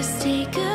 just take a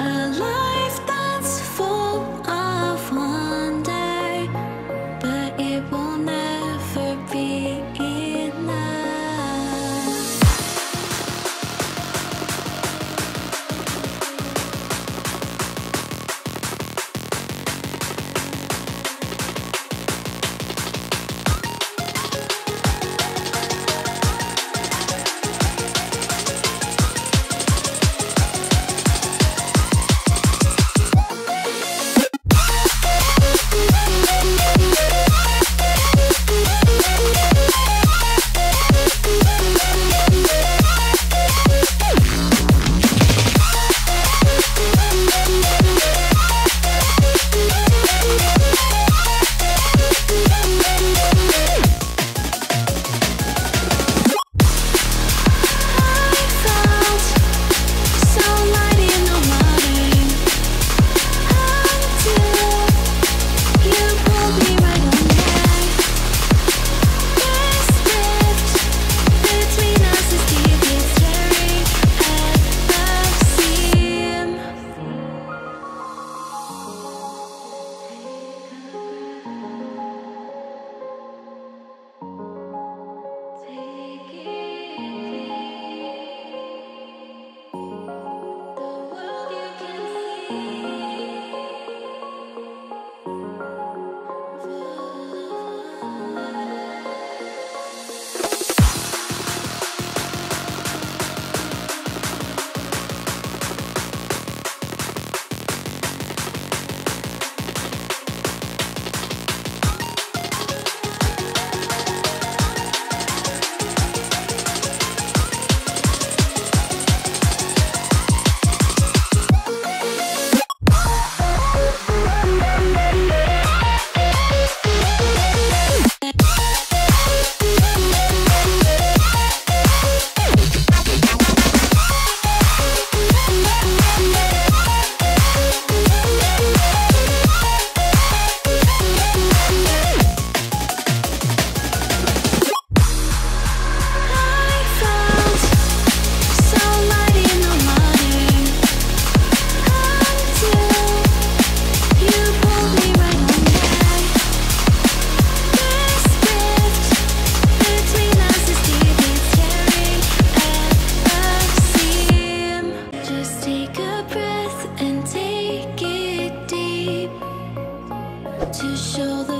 love to show the